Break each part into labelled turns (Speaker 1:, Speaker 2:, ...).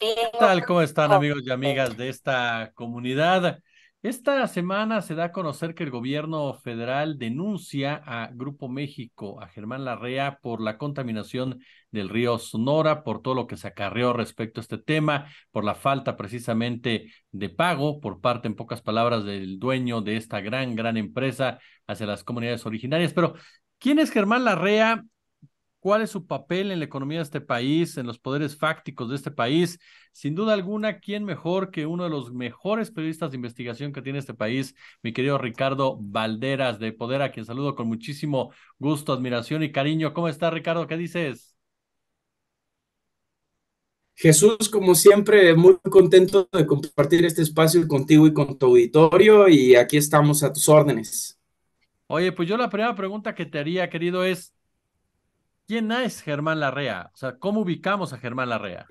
Speaker 1: ¿Qué tal? ¿Cómo están amigos y amigas de esta comunidad? Esta semana se da a conocer que el gobierno federal denuncia a Grupo México, a Germán Larrea, por la contaminación del río Sonora, por todo lo que se acarreó respecto a este tema, por la falta precisamente de pago por parte, en pocas palabras, del dueño de esta gran, gran empresa hacia las comunidades originarias. Pero, ¿quién es Germán Larrea? Cuál es su papel en la economía de este país, en los poderes fácticos de este país. Sin duda alguna, ¿quién mejor que uno de los mejores periodistas de investigación que tiene este país, mi querido Ricardo Valderas de Poder, a quien saludo con muchísimo gusto, admiración y cariño. ¿Cómo está, Ricardo? ¿Qué dices?
Speaker 2: Jesús, como siempre, muy contento de compartir este espacio contigo y con tu auditorio y aquí estamos a tus órdenes.
Speaker 1: Oye, pues yo la primera pregunta que te haría, querido, es, ¿Quién es Germán Larrea? O sea, ¿cómo ubicamos a Germán Larrea?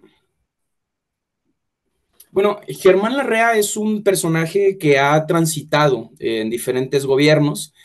Speaker 2: Bueno, Germán Larrea es un personaje que ha transitado en diferentes gobiernos.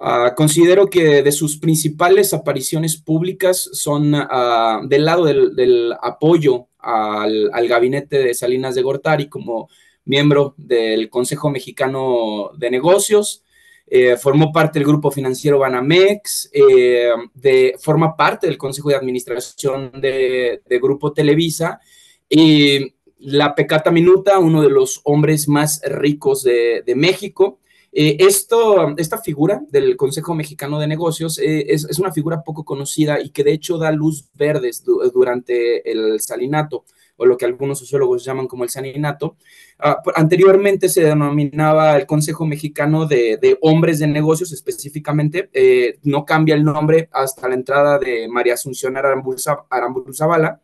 Speaker 2: Ah, considero que de sus principales apariciones públicas son ah, del lado del, apoyo al, al, gabinete de Salinas de Gortari como miembro del Consejo Mexicano de Negocios, eh, formó parte del grupo financiero Banamex, eh, forma parte del Consejo de Administración de, Grupo Televisa y la Pecata Minuta, uno de los hombres más ricos de, México. Eh, esta figura del Consejo Mexicano de Negocios es, es, una figura poco conocida y que de hecho da luz verdes durante el salinato o lo que algunos sociólogos llaman como el saninato. Ah, anteriormente se denominaba el Consejo Mexicano de, Hombres de Negocios específicamente, eh, no cambia el nombre hasta la entrada de María Asunción Aramburu Zavala,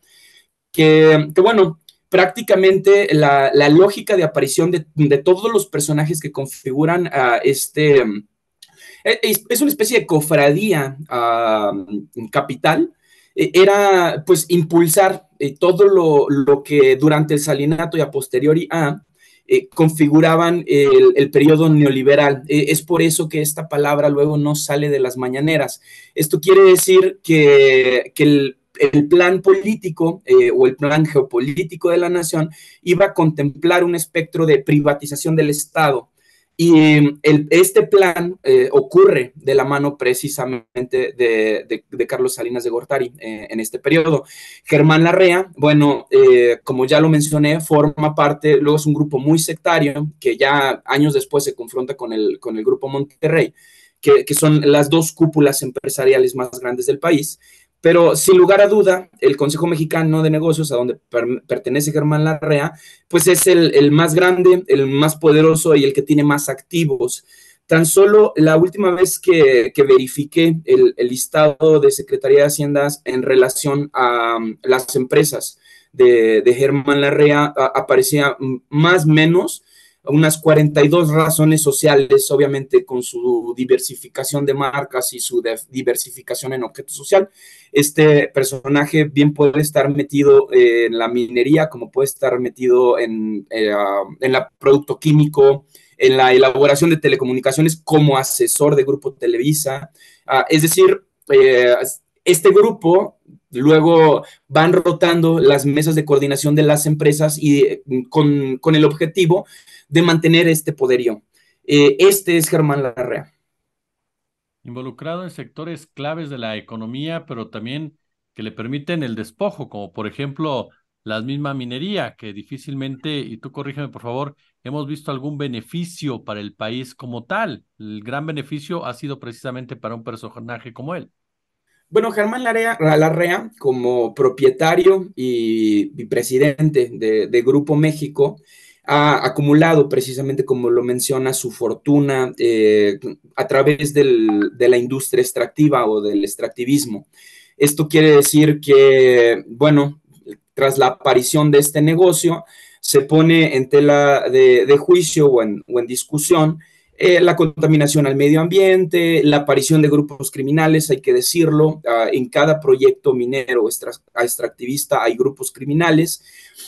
Speaker 2: que, bueno, prácticamente la, lógica de aparición de, todos los personajes que configuran a este... Eh, es, una especie de cofradía ah, capital, era pues impulsar eh, todo lo, que durante el salinato y a posteriori a eh, configuraban el, periodo neoliberal. es por eso que esta palabra luego no sale de las mañaneras. Esto quiere decir que, el, el plan político o el plan geopolítico de la nación iba a contemplar un espectro de privatización del Estado y este plan eh, ocurre de la mano precisamente de, Carlos Salinas de Gortari eh, en este periodo. Germán Larrea, bueno, eh, como ya lo mencioné, forma parte, luego es un grupo muy sectario que ya años después se confronta con el, con el grupo Monterrey, que, que son las dos cúpulas empresariales más grandes del país. Pero sin lugar a duda, el Consejo Mexicano de Negocios, a donde pertenece Germán Larrea, pues es el, más grande, el más poderoso y el que tiene más activos. Tan solo la última vez que, verifiqué el, listado de Secretaría de Haciendas en relación a um, las empresas de, Germán Larrea, aparecía más menos unas 42 razones sociales, obviamente con su diversificación de marcas y su diversificación en objeto social. Este personaje bien puede estar metido en la minería, como puede estar metido en, el eh, en producto químico, en la elaboración de telecomunicaciones como asesor de Grupo Televisa. Ah, es decir, eh, este grupo luego van rotando las mesas de coordinación de las empresas y con, con el objetivo de mantener este poderío. Eh, este es Germán Larrea.
Speaker 1: Involucrado en sectores claves de la economía, pero también que le permiten el despojo, como por ejemplo la misma minería, que difícilmente, y tú corrígeme por favor, hemos visto algún beneficio para el país como tal. El gran beneficio ha sido precisamente para un personaje como él.
Speaker 2: Bueno, Germán Larrea, Larrea como propietario y, presidente de, Grupo México, ha acumulado precisamente, como lo menciona, su fortuna eh, a través de la industria extractiva o del extractivismo. Esto quiere decir que, bueno, tras la aparición de este negocio, se pone en tela de, juicio o en, discusión eh, la contaminación al medio ambiente, la aparición de grupos criminales, hay que decirlo, ah, en cada proyecto minero o extractivista hay grupos criminales,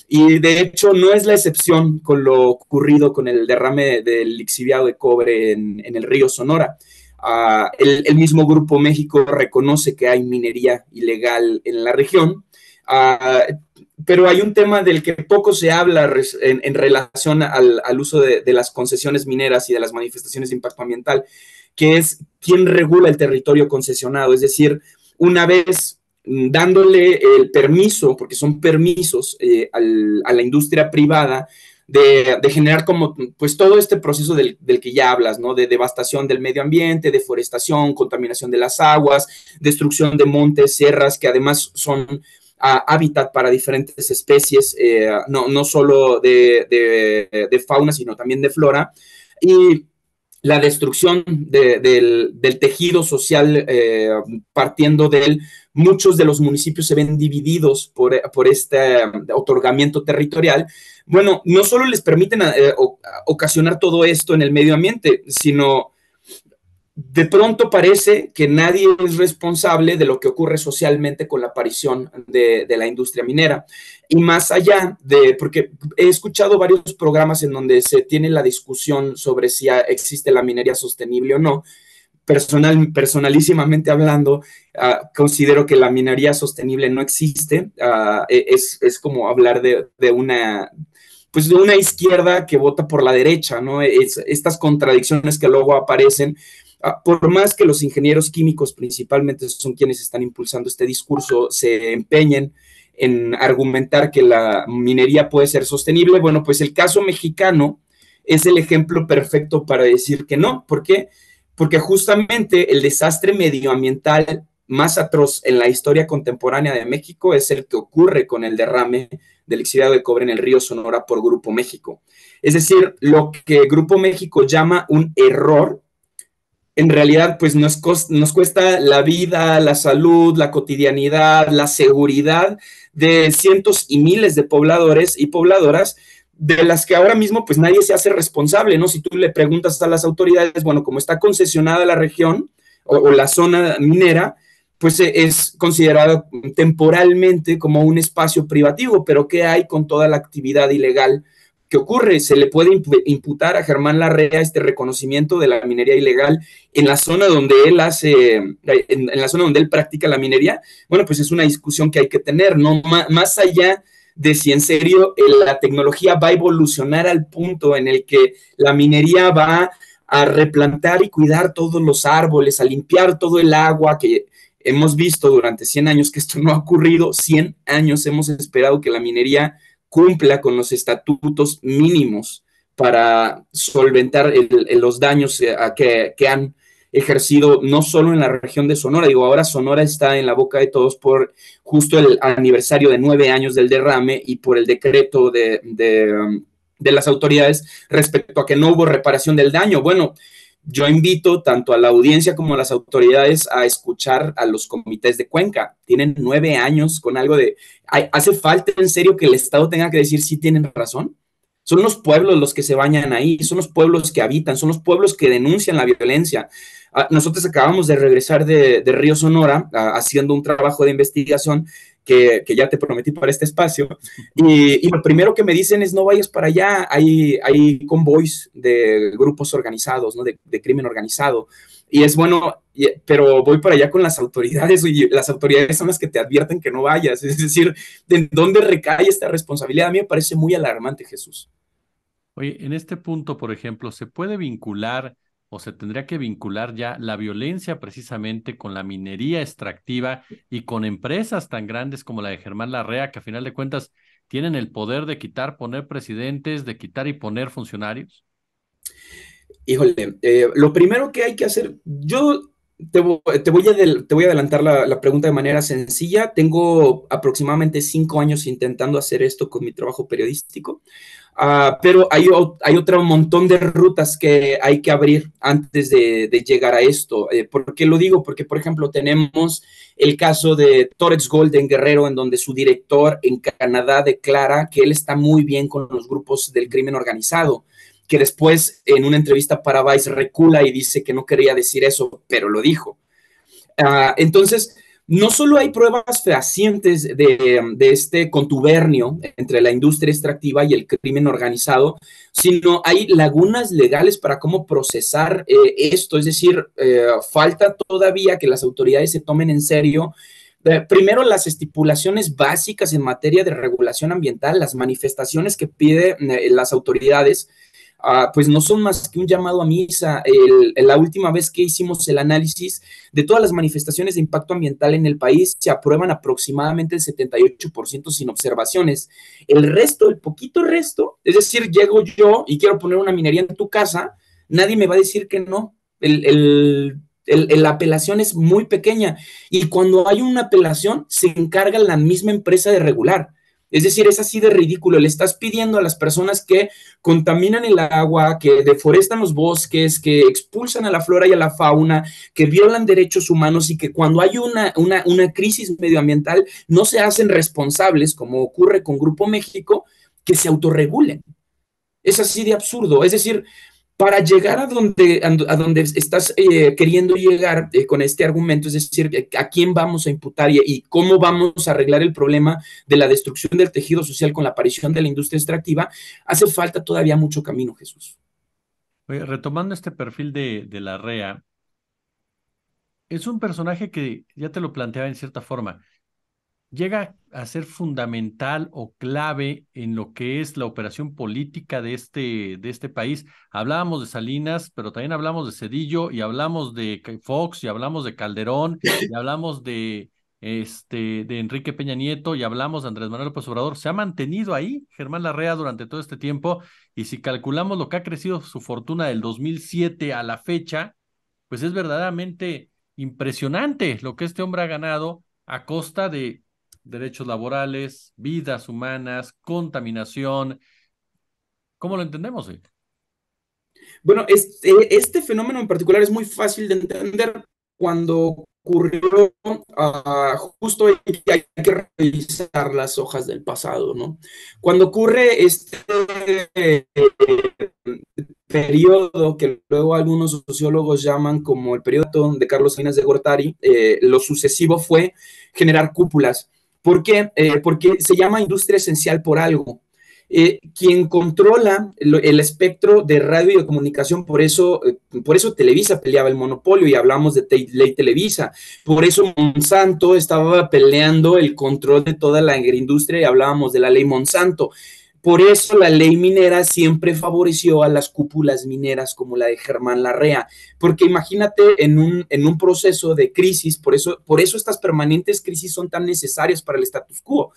Speaker 2: y de hecho no es la excepción con lo ocurrido con el derrame del lixiviado de cobre en, el río Sonora. Ah, el, mismo Grupo México reconoce que hay minería ilegal en la región. Ah, pero hay un tema del que poco se habla en, relación al, uso de, las concesiones mineras y de las manifestaciones de impacto ambiental, que es quién regula el territorio concesionado. Es decir, una vez dándole el permiso, porque son permisos eh, a la industria privada, de, generar como, pues todo este proceso del, que ya hablas, ¿no? De devastación del medio ambiente, deforestación, contaminación de las aguas, destrucción de montes, sierras, que además son hábitat para diferentes especies, eh, no, no solo de, fauna, sino también de flora. Y la destrucción del, tejido social eh, partiendo de él, muchos de los municipios se ven divididos por, por este otorgamiento territorial. Bueno, no solo les permiten eh, ocasionar todo esto en el medio ambiente, sino de pronto parece que nadie es responsable de lo que ocurre socialmente con la aparición de, la industria minera. Y más allá de, porque he escuchado varios programas en donde se tiene la discusión sobre si existe la minería sostenible o no. Personal, personalísimamente hablando, ah, considero que la minería sostenible no existe. Ah, e, es, como hablar de, de una pues de una izquierda que vota por la derecha, ¿no? Es, estas contradicciones que luego aparecen, por más que los ingenieros químicos principalmente son quienes están impulsando este discurso, se empeñen en argumentar que la minería puede ser sostenible, bueno, pues el caso mexicano es el ejemplo perfecto para decir que no. ¿Por qué? Porque justamente el desastre medioambiental más atroz en la historia contemporánea de México es el que ocurre con el derrame del exiliado de cobre en el río Sonora por Grupo México. Es decir, lo que Grupo México llama un error en realidad pues nos, nos cuesta la vida, la salud, la cotidianidad, la seguridad de cientos y miles de pobladores y pobladoras de las que ahora mismo pues nadie se hace responsable, ¿no? Si tú le preguntas a las autoridades, bueno, como está concesionada la región o, la zona minera, pues es considerado temporalmente como un espacio privativo, pero ¿qué hay con toda la actividad ilegal ¿Qué ocurre? Se le puede imputar a Germán Larrea este reconocimiento de la minería ilegal en la zona donde él hace, en, la zona donde él practica la minería. Bueno, pues es una discusión que hay que tener, ¿no? más allá de si en serio la tecnología va a evolucionar al punto en el que la minería va a replantar y cuidar todos los árboles, a limpiar todo el agua que hemos visto durante 100 años que esto no ha ocurrido, 100 años hemos esperado que la minería cumpla con los estatutos mínimos para solventar los daños eh, que, que, han ejercido no solo en la región de Sonora, digo, ahora Sonora está en la boca de todos por justo el aniversario de nueve años del derrame y por el decreto de, de, de las autoridades respecto a que no hubo reparación del daño. Bueno, yo invito tanto a la audiencia como a las autoridades a escuchar a los comités de Cuenca. Tienen nueve años con algo de... ¿Hace falta en serio que el Estado tenga que decir si tienen razón? Son los pueblos los que se bañan ahí, son los pueblos que habitan, son los pueblos que denuncian la violencia. Ah, nosotros acabamos de regresar de, Río Sonora ah, haciendo un trabajo de investigación que, ya te prometí para este espacio. Y, lo primero que me dicen es no vayas para allá, hay, hay convoys de grupos organizados, ¿no? de, crimen organizado. Y es bueno, pero voy para allá con las autoridades y las autoridades son las que te advierten que no vayas. Es decir, ¿de dónde recae esta responsabilidad? A mí me parece muy alarmante, Jesús.
Speaker 1: Oye, en este punto, por ejemplo, ¿se puede vincular o se tendría que vincular ya la violencia precisamente con la minería extractiva y con empresas tan grandes como la de Germán Larrea, que a final de cuentas tienen el poder de quitar, poner presidentes, de quitar y poner funcionarios?
Speaker 2: Híjole, eh, lo primero que hay que hacer, yo te, voy, a adelantar la, pregunta de manera sencilla. Tengo aproximadamente cinco años intentando hacer esto con mi trabajo periodístico. Ah, pero hay, hay otro montón de rutas que hay que abrir antes de, llegar a esto. Eh, ¿Por qué lo digo? Porque, por ejemplo, tenemos el caso de Torex Golden Guerrero, en donde su director en Canadá declara que él está muy bien con los grupos del crimen organizado, que después en una entrevista para Vice recula y dice que no quería decir eso, pero lo dijo. Ah, entonces, no solo hay pruebas fehacientes de, este contubernio entre la industria extractiva y el crimen organizado, sino hay lagunas legales para cómo procesar eh, esto. Es decir, eh, falta todavía que las autoridades se tomen en serio Eh, primero, las estipulaciones básicas en materia de regulación ambiental, las manifestaciones que piden las autoridades, ah, pues no son más que un llamado a misa. la última vez que hicimos el análisis de todas las manifestaciones de impacto ambiental en el país, se aprueban aproximadamente el 78% sin observaciones. El resto, el poquito resto, es decir, llego yo y quiero poner una minería en tu casa, nadie me va a decir que no. la apelación es muy pequeña y cuando hay una apelación se encarga la misma empresa de regular. Es decir, es así de ridículo. Le estás pidiendo a las personas que contaminan el agua, que deforestan los bosques, que expulsan a la flora y a la fauna, que violan derechos humanos y que cuando hay una, una, crisis medioambiental no se hacen responsables, como ocurre con Grupo México, que se autorregulen. Es así de absurdo. Es decir, para llegar a donde, a donde estás eh, queriendo llegar eh, con este argumento, es decir, a quién vamos a imputar y, cómo vamos a arreglar el problema de la destrucción del tejido social con la aparición de la industria extractiva, hace falta todavía mucho camino, Jesús.
Speaker 1: retomando este perfil de, de la REA, es un personaje que ya te lo planteaba en cierta forma llega a ser fundamental o clave en lo que es la operación política de este, de este país. Hablábamos de Salinas, pero también hablamos de Cedillo y hablamos de Fox y hablamos de Calderón y hablamos de, este, de Enrique Peña Nieto y hablamos de Andrés Manuel López Obrador. Se ha mantenido ahí Germán Larrea durante todo este tiempo y si calculamos lo que ha crecido su fortuna del 2007 a la fecha, pues es verdaderamente impresionante lo que este hombre ha ganado a costa de derechos laborales, vidas humanas, contaminación. ¿Cómo lo entendemos?
Speaker 2: Bueno, este, este, fenómeno en particular es muy fácil de entender cuando ocurrió uh, justo hay que revisar las hojas del pasado, ¿no? Cuando ocurre este eh, periodo que luego algunos sociólogos llaman como el periodo de Carlos Salinas de Gortari, eh, lo sucesivo fue generar cúpulas ¿Por qué? Eh, porque se llama industria esencial por algo. Eh, quien controla el, espectro de radio y de comunicación, por eso, eh, por eso Televisa peleaba el monopolio y hablamos de ley Televisa, por eso Monsanto estaba peleando el control de toda la industria y hablábamos de la ley Monsanto. Por eso la ley minera siempre favoreció a las cúpulas mineras como la de Germán Larrea, porque imagínate en un, en un proceso de crisis, por eso, por eso estas permanentes crisis son tan necesarias para el status quo.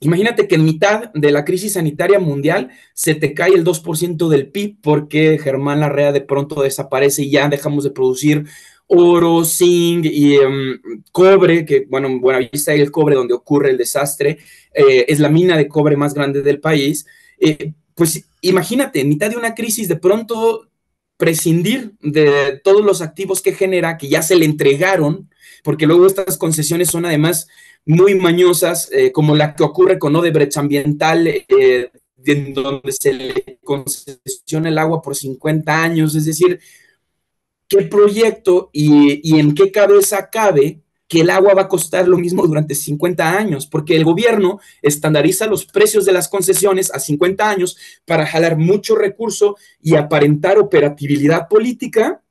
Speaker 2: Imagínate que en mitad de la crisis sanitaria mundial se te cae el 2% del PIB porque Germán Larrea de pronto desaparece y ya dejamos de producir oro, zinc y em, cobre, que bueno, bueno, ahí está el cobre donde ocurre el desastre, eh, es la mina de cobre más grande del país. Eh, pues imagínate, en mitad de una crisis, de pronto prescindir de todos los activos que genera, que ya se le entregaron, porque luego estas concesiones son además muy mañosas, eh, como la que ocurre con Odebrecht Ambiental, en donde se le concesiona el agua por 50 años, es decir, qué proyecto y, en qué cabeza cabe que el agua va a costar lo mismo durante 50 años, porque el gobierno estandariza los precios de las concesiones a 50 años para jalar mucho recurso y aparentar operatividad política,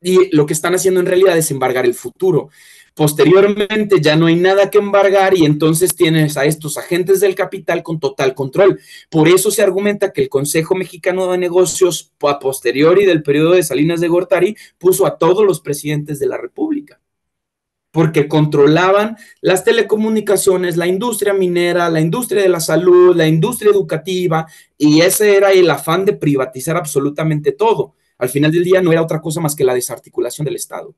Speaker 2: y lo que están haciendo en realidad es embargar el futuro. Posteriormente ya no hay nada que embargar y entonces tienes a estos agentes del capital con total control. Por eso se argumenta que el Consejo Mexicano de Negocios, a posteriori del periodo de Salinas de Gortari, puso a todos los presidentes de la República porque controlaban las telecomunicaciones, la industria minera, la industria de la salud, la industria educativa, y ese era el afán de privatizar absolutamente todo. Al final del día no era otra cosa más que la desarticulación del Estado.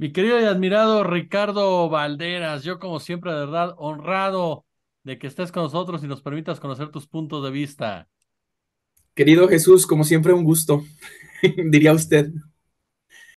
Speaker 1: Mi querido y admirado Ricardo Valderas, yo como siempre, de verdad, honrado de que estés con nosotros y nos permitas conocer tus puntos de vista.
Speaker 2: Querido Jesús, como siempre, un gusto, diría usted.